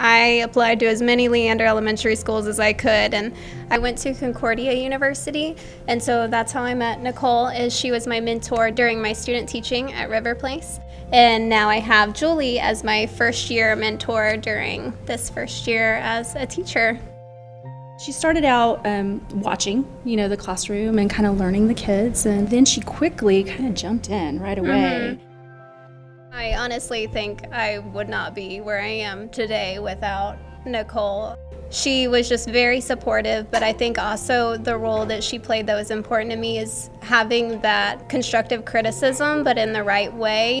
I applied to as many Leander Elementary schools as I could, and I went to Concordia University, and so that's how I met Nicole. Is she was my mentor during my student teaching at River Place, and now I have Julie as my first year mentor during this first year as a teacher. She started out um, watching, you know, the classroom and kind of learning the kids, and then she quickly kind of jumped in right away. Mm-hmm. I honestly think I would not be where I am today without Nicole. She was just very supportive, but I think also the role that she played that was important to me is having that constructive criticism, but in the right way.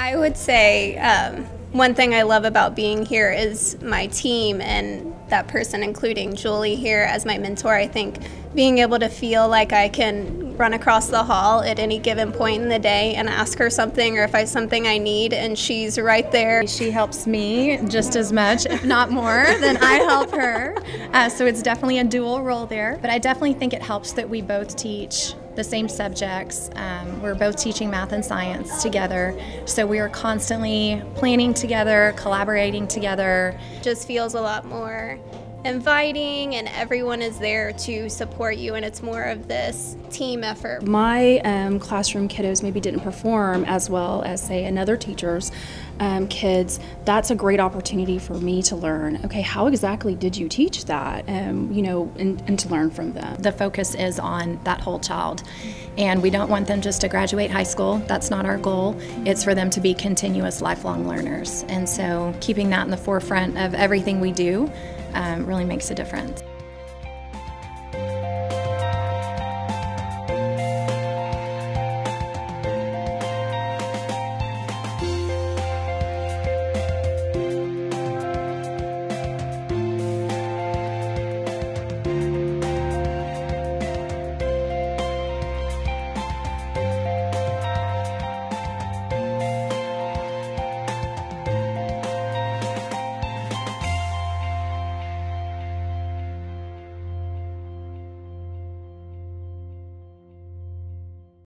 I would say um, one thing I love about being here is my team and that person, including Julie here as my mentor. I think being able to feel like I can run across the hall at any given point in the day and ask her something or if I have something I need and she's right there. She helps me just as much, if not more, than I help her. Uh, so it's definitely a dual role there. But I definitely think it helps that we both teach the same subjects. Um, we're both teaching math and science together, so we are constantly planning together, collaborating together. Just feels a lot more inviting and everyone is there to support you and it's more of this team effort. My um, classroom kiddos maybe didn't perform as well as say another teacher's um, kids. That's a great opportunity for me to learn, okay, how exactly did you teach that? Um, you know, and, and to learn from them. The focus is on that whole child and we don't want them just to graduate high school. That's not our goal. It's for them to be continuous lifelong learners. And so keeping that in the forefront of everything we do um, really makes a difference.